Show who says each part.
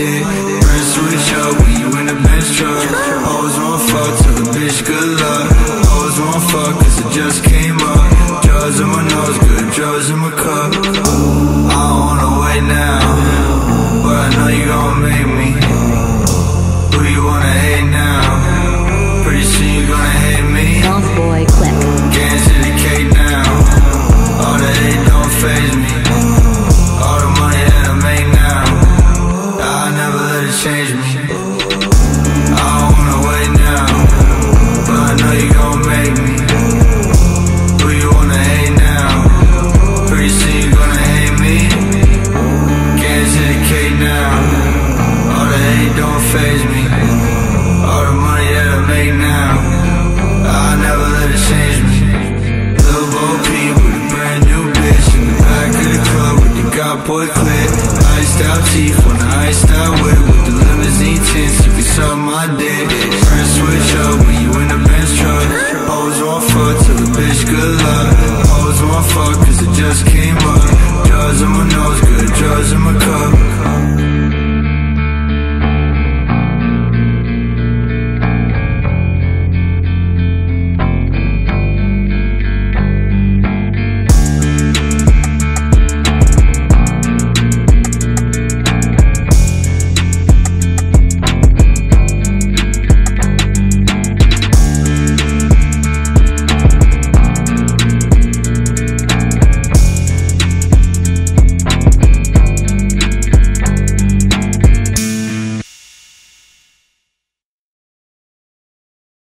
Speaker 1: Dick. Press switch up when you in the Benz truck. Always want fuck till the bitch good luck. Always want fuck cause it just came up. Drugs in my nose, good drugs in my cup. I don't wanna wait now, but I know you gon' make me. Who you wanna hate now? Pretty soon you gonna hate me. Goth
Speaker 2: Boy.
Speaker 1: phase me. All the money that I make now I never let it change me. Little Bo Peep with a brand new bitch In the back of the club with the GothBoiClique. Iced out teeth on the iced out whip With the limousine tints, you can suck my dick. Friends switch up when you in the Benz truck. Always want fuck till the bitch good luck. Always want fuck cause it just can't